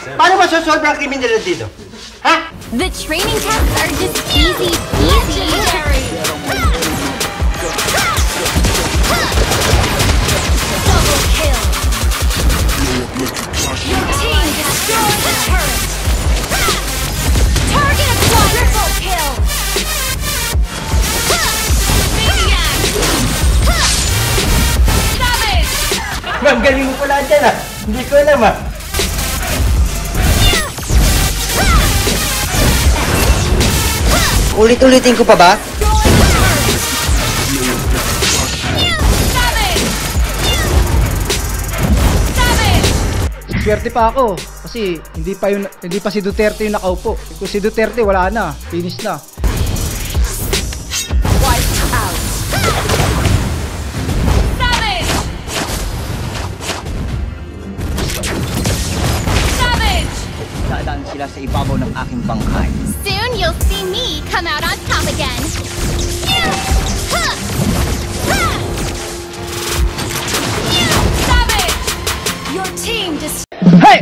Paano masosolve ang kriminalidad dito? Ha? The training tests are just easy peasy. Double kill. Your team destroyed the turret. Target acquired. Triple kill. Maniac. Ma'am, galing mo pala dyan ah. Hindi ko alam ah. Ulit-ulitin ko pa ba? Swerte pa ako kasi hindi pa yun, hindi pa si Duterte yung nakaupo. Kung si Duterte wala na, finish na. Dadaan sila sa ibabaw ng aking bangkay. Soon you'll see me come out on top again. Your team Hey!